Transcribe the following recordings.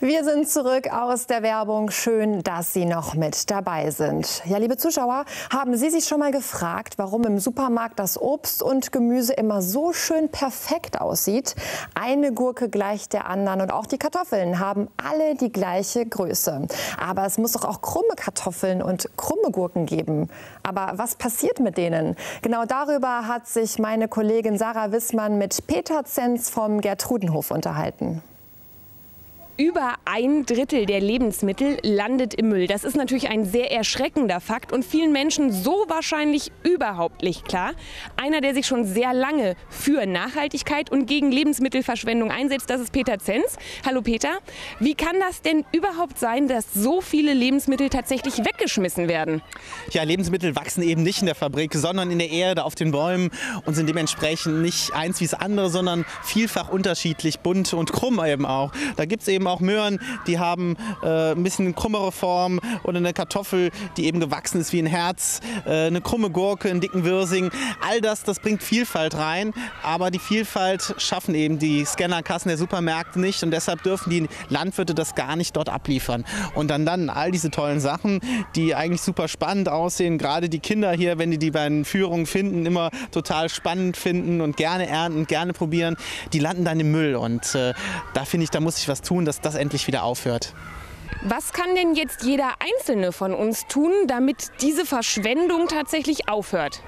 Wir sind zurück aus der Werbung. Schön, dass Sie noch mit dabei sind. Ja, liebe Zuschauer, haben Sie sich schon mal gefragt, warum im Supermarkt das Obst und Gemüse immer so schön perfekt aussieht? Eine Gurke gleicht der anderen und auch die Kartoffeln haben alle die gleiche Größe. Aber es muss doch auch krumme Kartoffeln und krumme Gurken geben. Aber was passiert mit denen? Genau darüber hat sich meine Kollegin Sarah Wissmann mit Peter Zenz vom Gertrudenhof unterhalten. Über ein Drittel der Lebensmittel landet im Müll. Das ist natürlich ein sehr erschreckender Fakt und vielen Menschen so wahrscheinlich überhaupt nicht klar. Einer, der sich schon sehr lange für Nachhaltigkeit und gegen Lebensmittelverschwendung einsetzt, das ist Peter Zenz. Hallo Peter. Wie kann das denn überhaupt sein, dass so viele Lebensmittel tatsächlich weggeschmissen werden? Ja, Lebensmittel wachsen eben nicht in der Fabrik, sondern in der Erde, auf den Bäumen und sind dementsprechend nicht eins wie das andere, sondern vielfach unterschiedlich, bunt und krumm eben auch. Da gibt es eben auch Möhren, die haben äh, ein bisschen krummere Form oder eine Kartoffel, die eben gewachsen ist wie ein Herz, äh, eine krumme Gurke, einen dicken Wirsing. All das, das bringt Vielfalt rein, aber die Vielfalt schaffen eben die Scannerkassen der Supermärkte nicht und deshalb dürfen die Landwirte das gar nicht dort abliefern. Und dann dann all diese tollen Sachen, die eigentlich super spannend aussehen, gerade die Kinder hier, wenn die die bei den Führungen finden, immer total spannend finden und gerne ernten, gerne probieren, die landen dann im Müll und äh, da finde ich, da muss ich was tun, dass das endlich wieder aufhört. Was kann denn jetzt jeder Einzelne von uns tun, damit diese Verschwendung tatsächlich aufhört?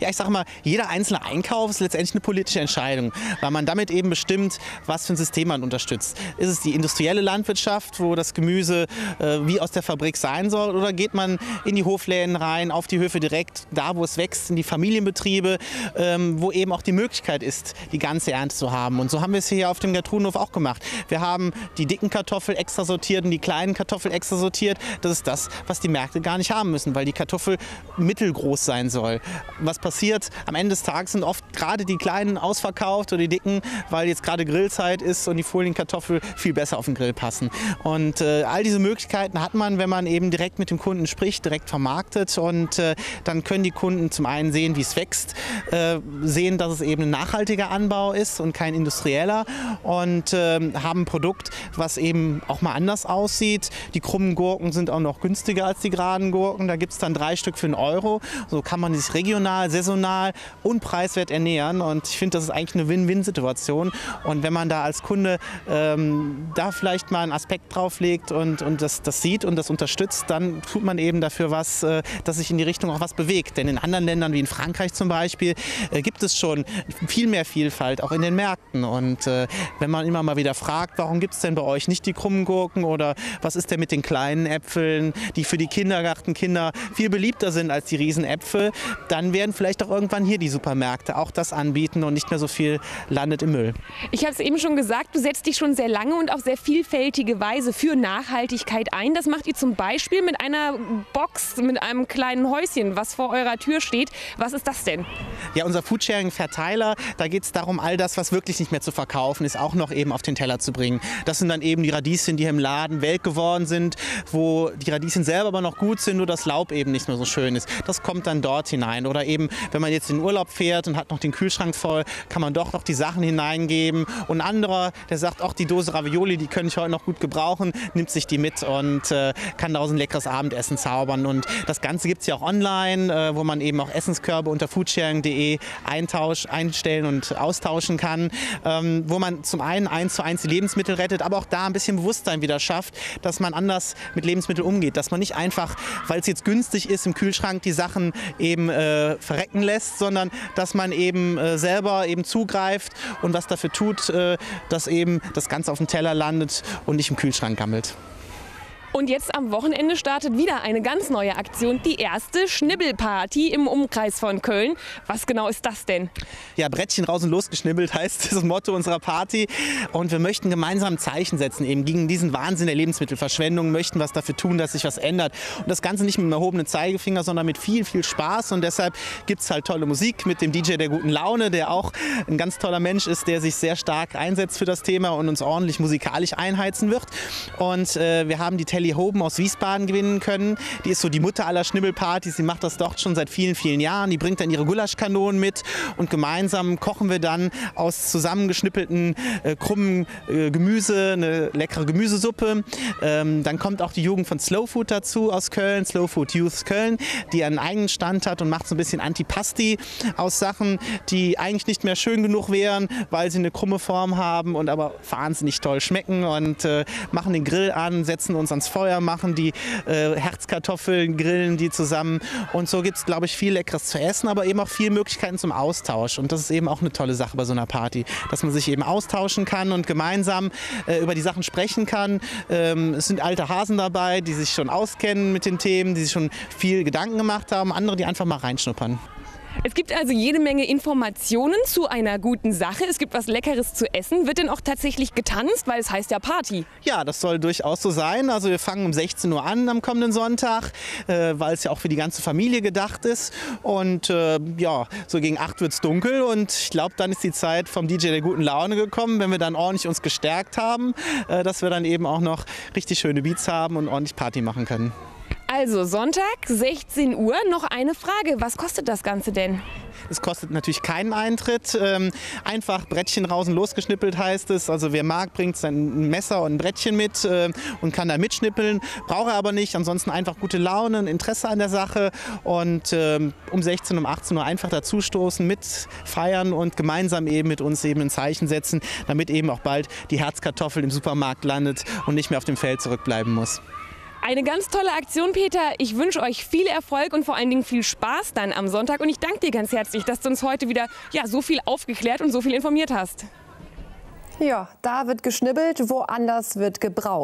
Ja, ich sage mal, jeder einzelne Einkauf ist letztendlich eine politische Entscheidung, weil man damit eben bestimmt, was für ein System man unterstützt. Ist es die industrielle Landwirtschaft, wo das Gemüse äh, wie aus der Fabrik sein soll, oder geht man in die Hofläden rein, auf die Höfe direkt, da wo es wächst, in die Familienbetriebe, ähm, wo eben auch die Möglichkeit ist, die ganze Ernte zu haben. Und so haben wir es hier auf dem Gertrudenhof auch gemacht. Wir haben die dicken Kartoffeln extra sortiert und die kleinen kleinen Kartoffel extra sortiert. Das ist das, was die Märkte gar nicht haben müssen, weil die Kartoffel mittelgroß sein soll. Was passiert? Am Ende des Tages sind oft gerade die kleinen ausverkauft oder die dicken, weil jetzt gerade Grillzeit ist und die Folienkartoffel viel besser auf den Grill passen. Und äh, all diese Möglichkeiten hat man, wenn man eben direkt mit dem Kunden spricht, direkt vermarktet und äh, dann können die Kunden zum einen sehen, wie es wächst, äh, sehen, dass es eben ein nachhaltiger Anbau ist und kein industrieller und ähm, haben ein Produkt, was eben auch mal anders aussieht aussieht. Die krummen Gurken sind auch noch günstiger als die geraden Gurken. Da gibt es dann drei Stück für einen Euro. So kann man sich regional, saisonal und preiswert ernähren. Und ich finde, das ist eigentlich eine Win-Win-Situation. Und wenn man da als Kunde ähm, da vielleicht mal einen Aspekt drauf legt und, und das, das sieht und das unterstützt, dann tut man eben dafür was, äh, dass sich in die Richtung auch was bewegt. Denn in anderen Ländern, wie in Frankreich zum Beispiel, äh, gibt es schon viel mehr Vielfalt, auch in den Märkten. Und äh, wenn man immer mal wieder fragt, warum gibt es denn bei euch nicht die krummen Gurken oder was ist denn mit den kleinen Äpfeln, die für die Kindergartenkinder viel beliebter sind als die Riesenäpfel, dann werden vielleicht auch irgendwann hier die Supermärkte auch das anbieten und nicht mehr so viel landet im Müll. Ich habe es eben schon gesagt, du setzt dich schon sehr lange und auf sehr vielfältige Weise für Nachhaltigkeit ein. Das macht ihr zum Beispiel mit einer Box, mit einem kleinen Häuschen, was vor eurer Tür steht. Was ist das denn? Ja, unser Foodsharing-Verteiler, da geht es darum, all das, was wirklich nicht mehr zu verkaufen ist, auch noch eben auf den Teller zu bringen. Das sind dann eben die Radieschen, die im Laden welk geworden sind, wo die Radieschen selber aber noch gut sind, nur das Laub eben nicht mehr so schön ist. Das kommt dann dort hinein. Oder eben, wenn man jetzt in den Urlaub fährt und hat noch den Kühlschrank voll, kann man doch noch die Sachen hineingeben. Und ein anderer, der sagt, auch die Dose Ravioli, die könnte ich heute noch gut gebrauchen, nimmt sich die mit und äh, kann daraus ein leckeres Abendessen zaubern. Und das Ganze gibt es ja auch online, äh, wo man eben auch Essenskörbe unter foodsharing.de einstellen und austauschen kann, ähm, wo man zum einen eins zu eins die Lebensmittel rettet, aber auch da ein bisschen Bewusstsein wieder schafft, dass man anders mit Lebensmitteln umgeht. Dass man nicht einfach, weil es jetzt günstig ist, im Kühlschrank die Sachen eben äh, verrecken lässt, sondern dass man eben äh, selber eben zugreift und was dafür tut, äh, dass eben das Ganze auf dem Teller landet und nicht im Kühlschrank gammelt. Und jetzt am Wochenende startet wieder eine ganz neue Aktion, die erste Schnibbelparty im Umkreis von Köln. Was genau ist das denn? Ja, Brettchen raus und losgeschnibbelt heißt das Motto unserer Party. Und wir möchten gemeinsam ein Zeichen setzen, eben gegen diesen Wahnsinn der Lebensmittelverschwendung, möchten was dafür tun, dass sich was ändert. Und das Ganze nicht mit einem erhobenen Zeigefinger, sondern mit viel, viel Spaß. Und deshalb gibt es halt tolle Musik mit dem DJ der guten Laune, der auch ein ganz toller Mensch ist, der sich sehr stark einsetzt für das Thema und uns ordentlich musikalisch einheizen wird. Und äh, wir haben die Tele Melly Hoben aus Wiesbaden gewinnen können. Die ist so die Mutter aller Schnibbelpartys. Sie macht das dort schon seit vielen, vielen Jahren. Die bringt dann ihre Gulaschkanonen mit und gemeinsam kochen wir dann aus zusammengeschnippelten äh, krummen äh, Gemüse eine leckere Gemüsesuppe. Ähm, dann kommt auch die Jugend von Slow Food dazu aus Köln, Slow Food Youth Köln, die einen eigenen Stand hat und macht so ein bisschen Antipasti aus Sachen, die eigentlich nicht mehr schön genug wären, weil sie eine krumme Form haben und aber wahnsinnig toll schmecken und äh, machen den Grill an, setzen uns ans Feuer, machen die äh, Herzkartoffeln, grillen die zusammen und so gibt es, glaube ich, viel Leckeres zu essen, aber eben auch viele Möglichkeiten zum Austausch und das ist eben auch eine tolle Sache bei so einer Party, dass man sich eben austauschen kann und gemeinsam äh, über die Sachen sprechen kann. Ähm, es sind alte Hasen dabei, die sich schon auskennen mit den Themen, die sich schon viel Gedanken gemacht haben, andere, die einfach mal reinschnuppern. Es gibt also jede Menge Informationen zu einer guten Sache. Es gibt was Leckeres zu essen. Wird denn auch tatsächlich getanzt, weil es heißt ja Party? Ja, das soll durchaus so sein. Also wir fangen um 16 Uhr an am kommenden Sonntag, äh, weil es ja auch für die ganze Familie gedacht ist. Und äh, ja, so gegen 8 wird es dunkel und ich glaube, dann ist die Zeit vom DJ der guten Laune gekommen, wenn wir dann ordentlich uns gestärkt haben, äh, dass wir dann eben auch noch richtig schöne Beats haben und ordentlich Party machen können. Also Sonntag, 16 Uhr. Noch eine Frage. Was kostet das Ganze denn? Es kostet natürlich keinen Eintritt. Ähm, einfach Brettchen raus und losgeschnippelt heißt es. Also wer mag, bringt sein Messer und ein Brettchen mit äh, und kann da mitschnippeln. Brauche aber nicht. Ansonsten einfach gute Laune, Interesse an der Sache und ähm, um 16, um 18 Uhr einfach dazustoßen, mit feiern und gemeinsam eben mit uns eben ein Zeichen setzen, damit eben auch bald die Herzkartoffel im Supermarkt landet und nicht mehr auf dem Feld zurückbleiben muss. Eine ganz tolle Aktion, Peter. Ich wünsche euch viel Erfolg und vor allen Dingen viel Spaß dann am Sonntag. Und ich danke dir ganz herzlich, dass du uns heute wieder ja, so viel aufgeklärt und so viel informiert hast. Ja, da wird geschnibbelt, woanders wird gebraut.